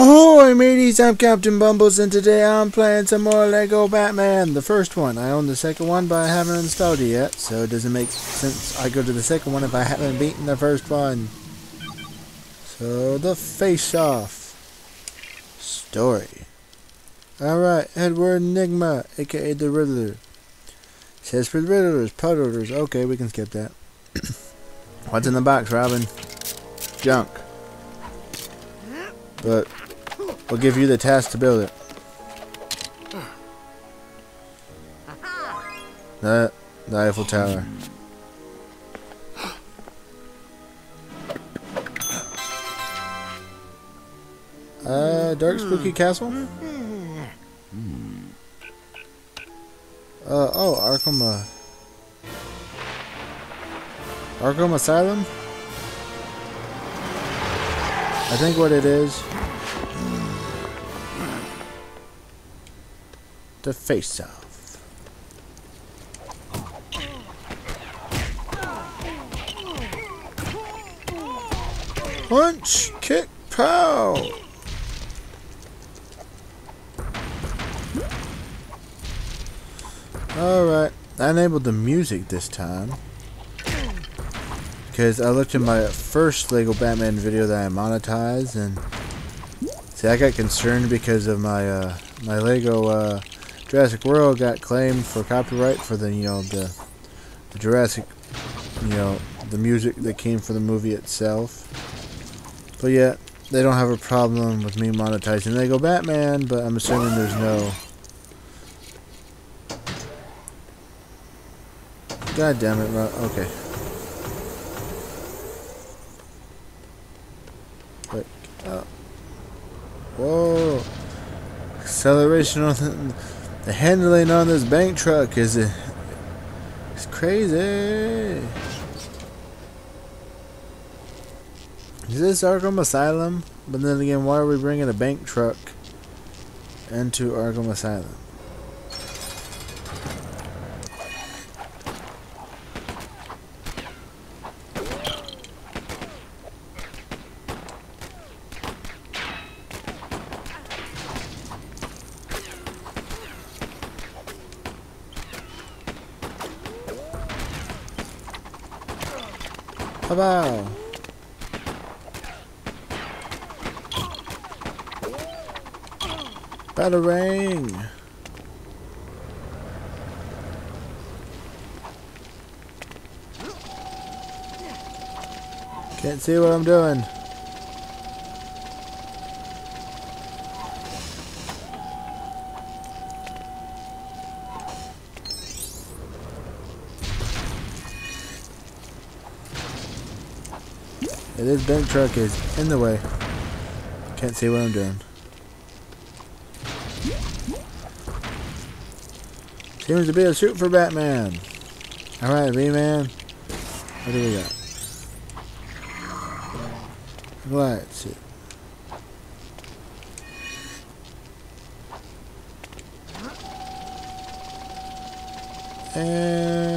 Ahoy mateys, I'm Captain Bumbles and today I'm playing some more Lego Batman, the first one. I own the second one but I haven't installed it yet, so it doesn't make sense I go to the second one if I haven't beaten the first one. So, the face-off story. Alright, Edward Enigma, aka the Riddler. Says for the Riddlers, Puddlers. Okay, we can skip that. What's in the box, Robin? Junk. But we'll give you the task to build it. The, Eiffel Tower. Uh, Dark Spooky Castle? Uh, oh, Arkham, uh, Arkham Asylum? I think what it is, the face-off. Punch, kick, pow! Alright, I enabled the music this time. Because I looked at my first Lego Batman video that I monetized and see I got concerned because of my uh, my Lego uh, Jurassic World got claimed for copyright for the you know the, the Jurassic you know the music that came from the movie itself. But yet they don't have a problem with me monetizing Lego Batman, but I'm assuming there's no God damn it, okay. Wait, uh, whoa. Acceleration on the, handling on this bank truck is uh, crazy. Is this Arkham Asylum? But then again, why are we bringing a bank truck into Arkham Asylum? Hello. Batarang. Can't see what I'm doing. This bank truck is in the way. Can't see what I'm doing. Seems to be a shoot for Batman. Alright, V-Man. What do we got? Let's see. And...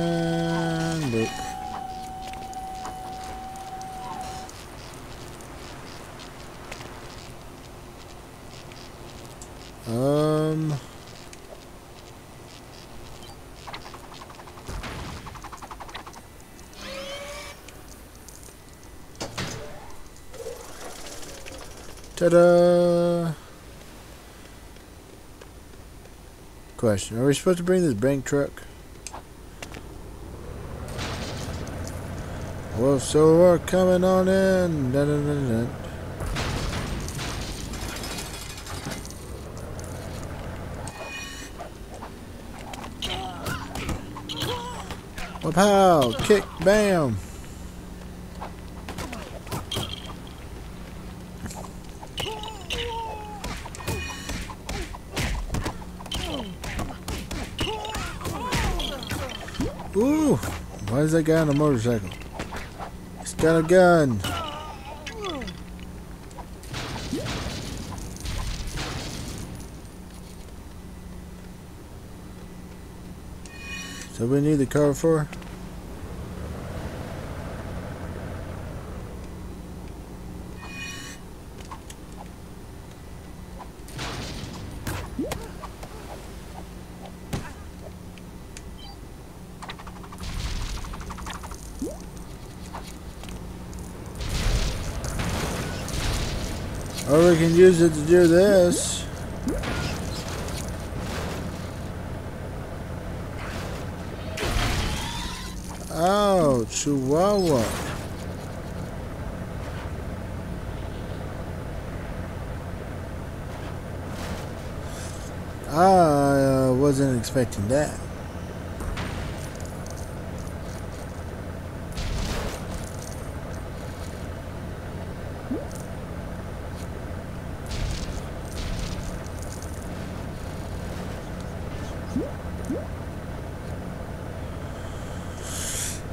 Ta-da! Question: Are we supposed to bring this bank truck? Well, so we're coming on in. Da -da -da Pow! Kick! Bam! Ooh! Why is that guy on a motorcycle? He's got a gun! So we need the car for? Or we can use it to do this. Oh, Chihuahua. I uh, wasn't expecting that.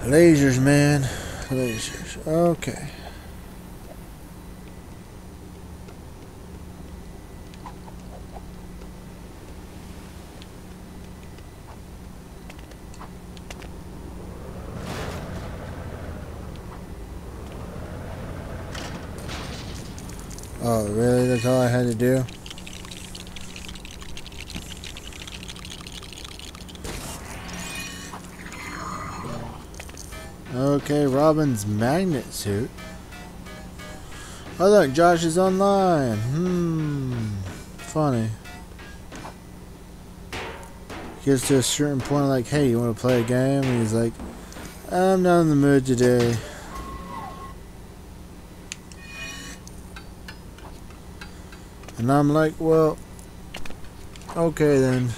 Lasers, man. Lasers. Okay. Oh, really? That's all I had to do? Okay, Robin's magnet suit. Oh look, Josh is online. Hmm. Funny. Gets to a certain point like, hey, you want to play a game? And he's like, I'm not in the mood today. And I'm like, well, okay then.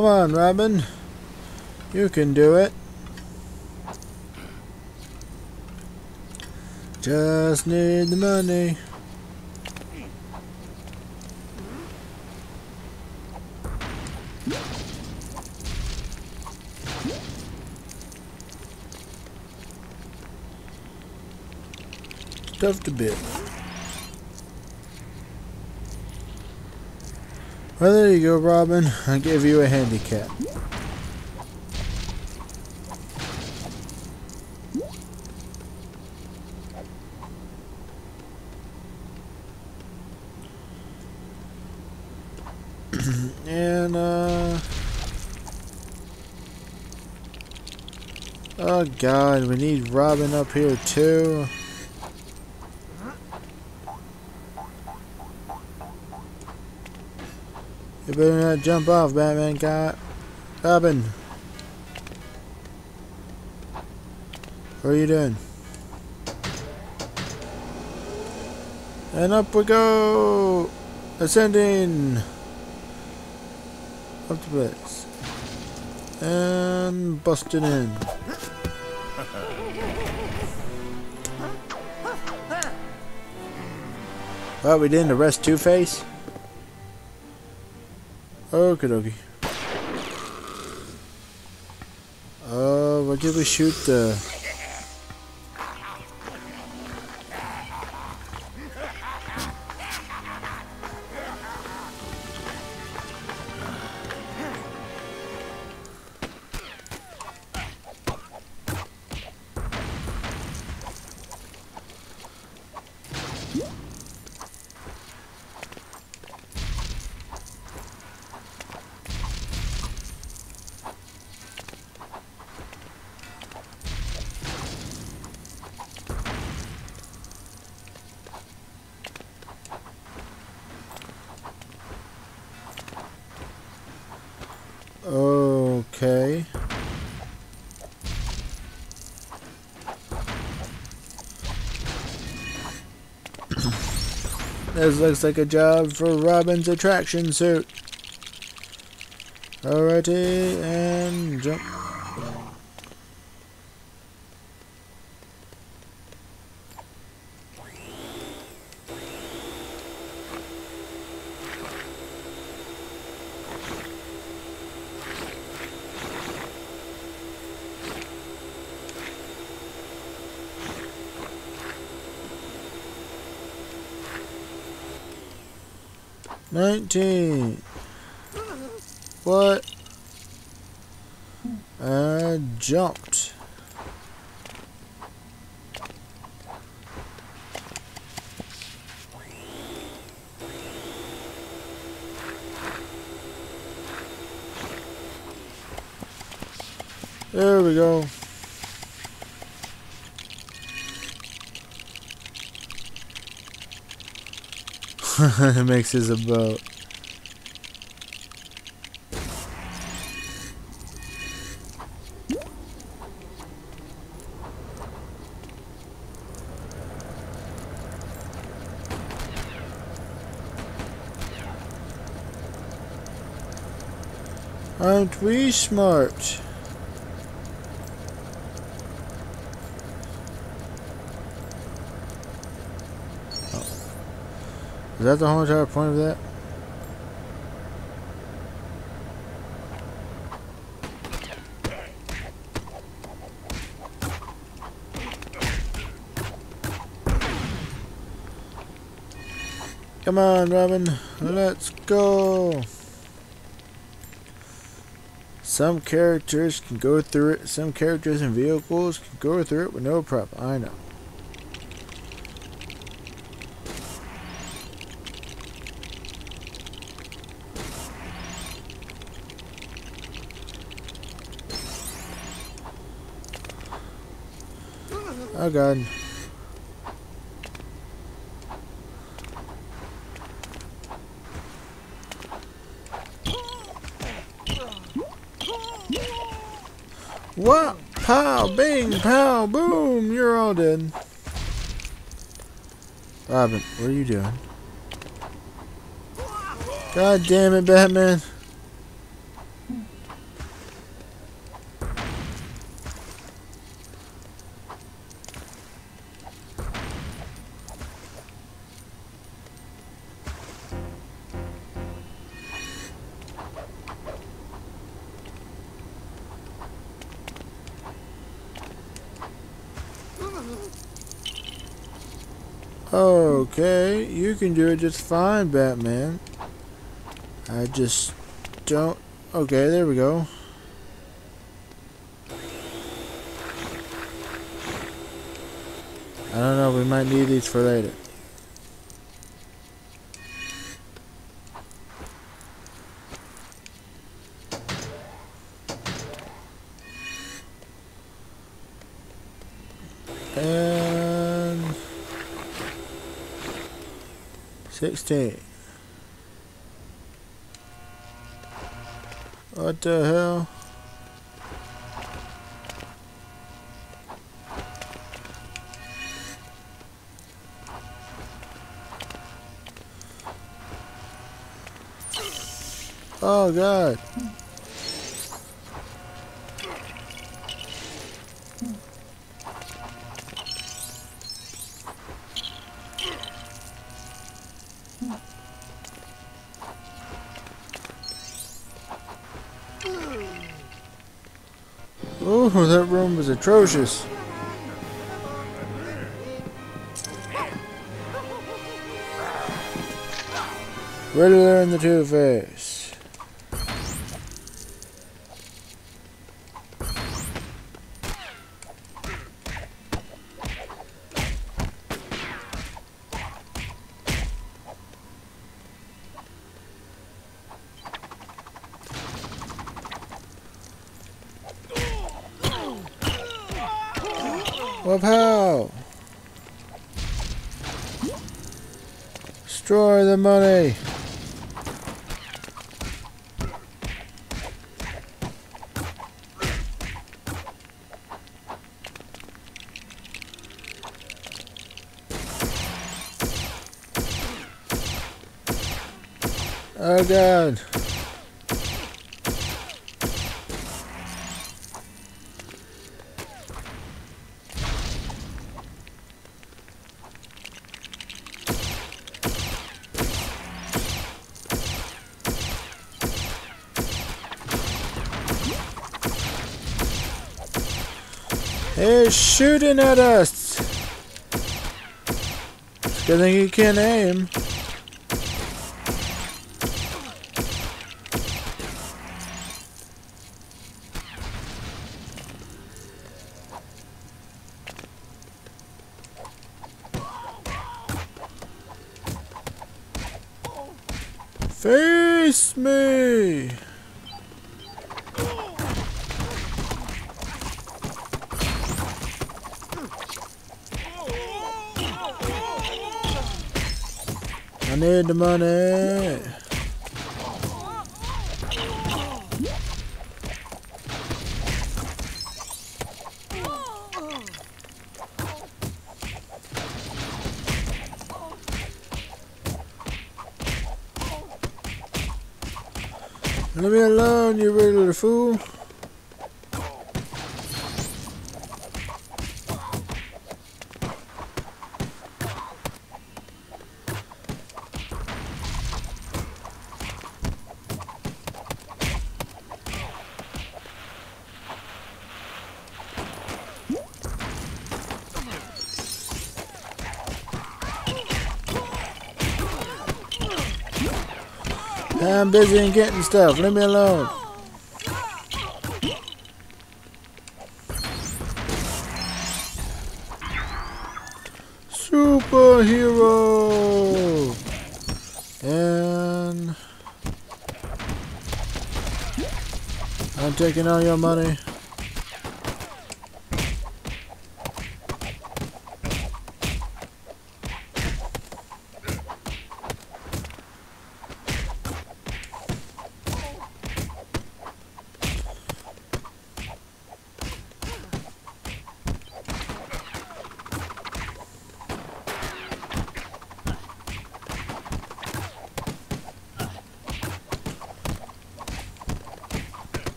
Come on, Robin. You can do it. Just need the money. Stuffed to bit. Well, there you go, Robin. I gave you a handicap. and, uh... Oh, God, we need Robin up here, too. Better not jump off, Batman cat. Robin. What are you doing? And up we go! Ascending! Up the place. And busting in. Well, we didn't arrest Two-Face? Okie dokie. Uh, what did we shoot the... this looks like a job for Robin's attraction suit. Alrighty, and jump. 19. What? I jumped. There we go. makes his a boat. Aren't we smart? Is that the whole entire point of that? Come on, Robin. Let's go. Some characters can go through it. Some characters and vehicles can go through it with no problem. I know. Oh god. What? Pow, bing, pow, boom, you're all dead. Robin, what are you doing? God damn it, Batman. Can do it just fine, Batman. I just don't... Okay, there we go. I don't know, we might need these for later. And... 16. What the hell? Oh god. Oh, that room was atrocious. Riddler and the Two-Face. Well, how? Destroy the money. Oh god. He's shooting at us. Good thing he can't aim. Face me! Need the money. Leave me alone, you little fool. I'm busy and getting stuff. Leave me alone. Superhero! And... I'm taking all your money.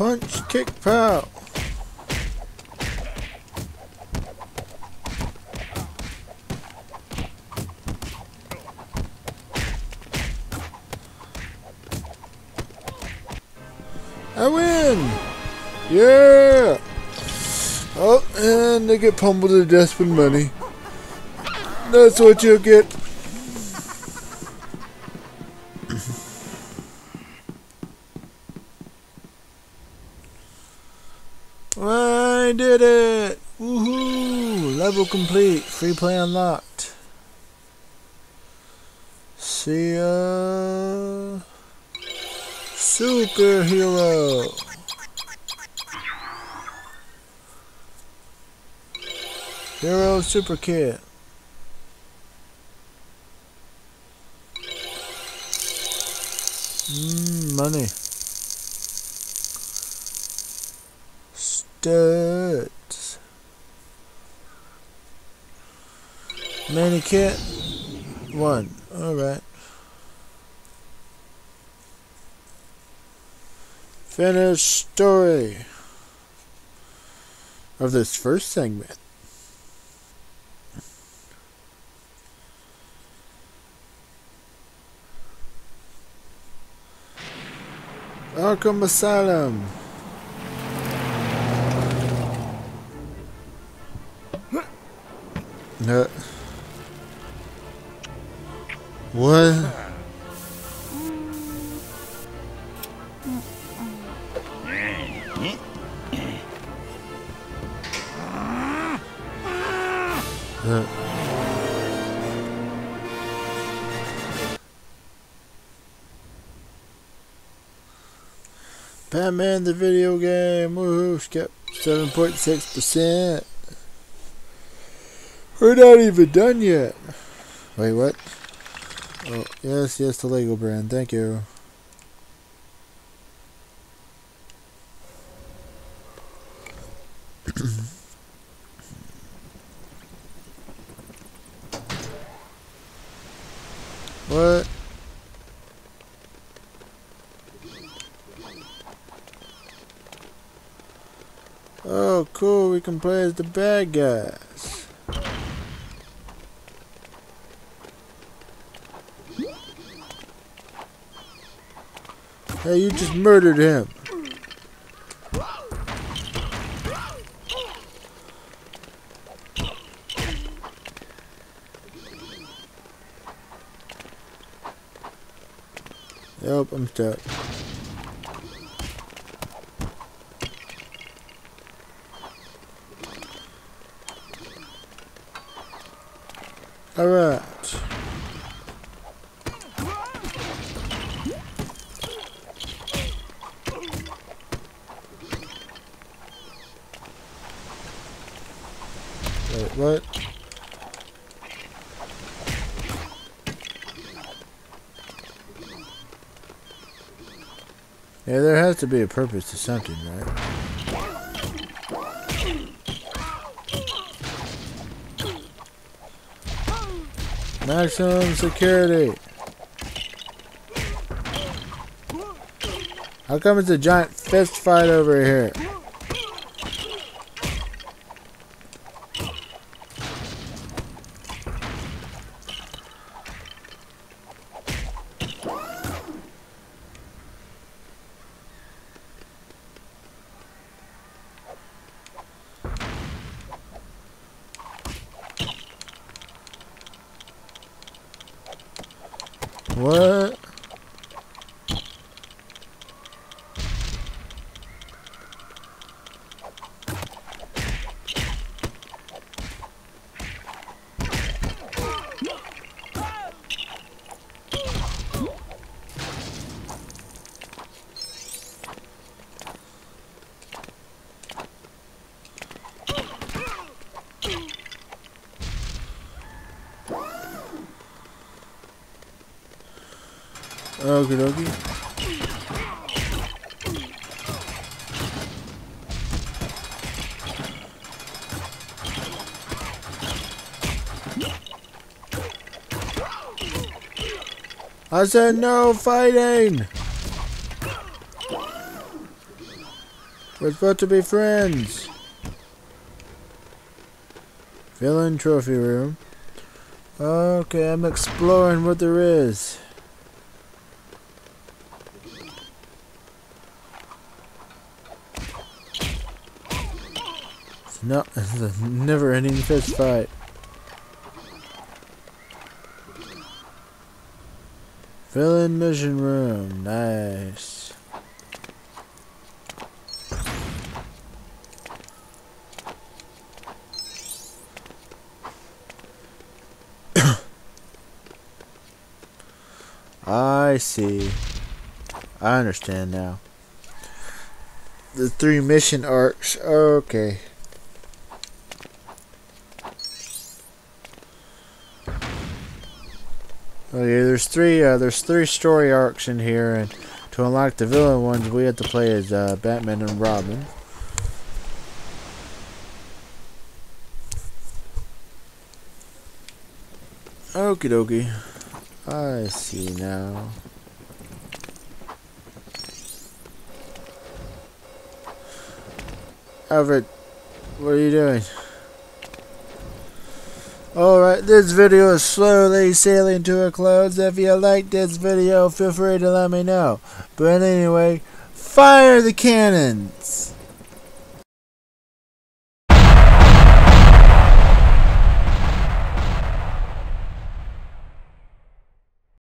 Punch, kick, pow. I win! Yeah! Oh, and they get pummeled to death with money. That's what you get. Complete. Free play unlocked. See ya. Superhero. Hero Super Kit. Mmm, money. Studs. Mini kit. One. Alright. Finished story of this first segment. Arkham Asylum. No. What? Uh. Batman the video game, woohoo, skip 7.6%. We're not even done yet. Wait, what? Yes, yes, the Lego brand, thank you. what? Oh, cool, we can play as the bad guys. Hey, you just murdered him. Yep, I'm stuck. Alright. What? To be a purpose to something, right? Maximum security. How come it's a giant fist fight over here? What? Okie dokie. I said no fighting! We're supposed to be friends. Villain trophy room. Okay, I'm exploring what there is. Not it's a never ending fist fight. Villain mission room. Nice. I see. I understand now. The three mission arcs. Okay. Oh yeah, there's three. Uh, there's three story arcs in here, and to unlock the villain ones, we have to play as uh, Batman and Robin. Okie dokie. I see now. Alfred, what are you doing? Alright, this video is slowly sailing to a close. If you like this video, feel free to let me know. But anyway, fire the cannons!